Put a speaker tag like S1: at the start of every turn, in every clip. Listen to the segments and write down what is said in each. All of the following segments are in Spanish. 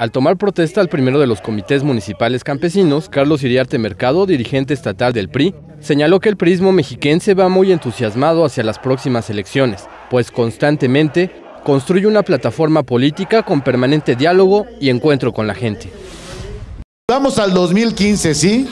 S1: Al tomar protesta al primero de los comités municipales campesinos, Carlos Iriarte Mercado, dirigente estatal del PRI, señaló que el prismo mexiquense va muy entusiasmado hacia las próximas elecciones, pues constantemente construye una plataforma política con permanente diálogo y encuentro con la gente.
S2: Vamos al 2015, sí,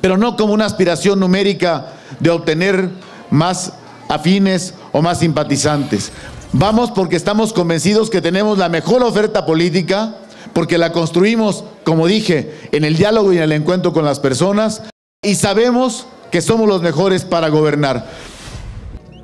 S2: pero no como una aspiración numérica de obtener más afines o más simpatizantes. Vamos porque estamos convencidos que tenemos la mejor oferta política, porque la construimos, como dije, en el diálogo y en el encuentro con las personas, y sabemos que somos los mejores para gobernar.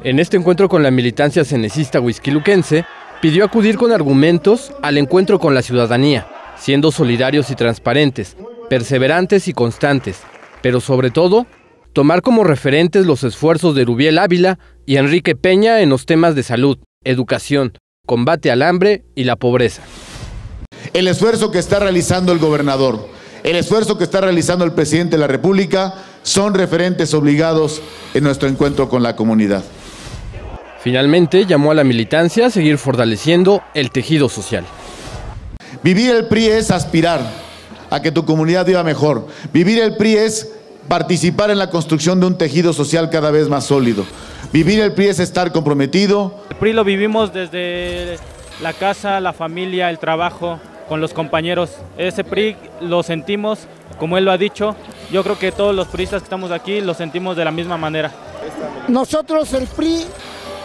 S1: En este encuentro con la militancia cenecista huizquiluquense, pidió acudir con argumentos al encuentro con la ciudadanía, siendo solidarios y transparentes, perseverantes y constantes, pero sobre todo, tomar como referentes los esfuerzos de Rubiel Ávila y Enrique Peña en los temas de salud, educación, combate al hambre y la pobreza.
S2: El esfuerzo que está realizando el gobernador, el esfuerzo que está realizando el presidente de la República son referentes obligados en nuestro encuentro con la comunidad.
S1: Finalmente llamó a la militancia a seguir fortaleciendo el tejido social.
S2: Vivir el PRI es aspirar a que tu comunidad viva mejor. Vivir el PRI es participar en la construcción de un tejido social cada vez más sólido. Vivir el PRI es estar comprometido.
S3: El PRI lo vivimos desde la casa, la familia, el trabajo, con los compañeros. Ese PRI lo sentimos, como él lo ha dicho, yo creo que todos los PRIistas que estamos aquí lo sentimos de la misma manera.
S4: Nosotros el PRI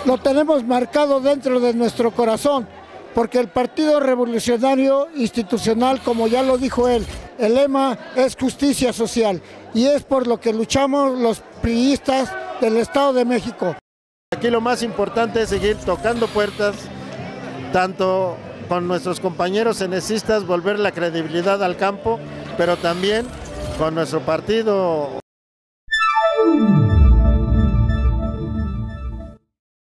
S4: lo tenemos marcado dentro de nuestro corazón, porque el Partido Revolucionario Institucional, como ya lo dijo él, el lema es justicia social y es por lo que luchamos los priistas del Estado de México.
S5: Aquí lo más importante es seguir tocando puertas, tanto con nuestros compañeros cenecistas, volver la credibilidad al campo, pero también con nuestro partido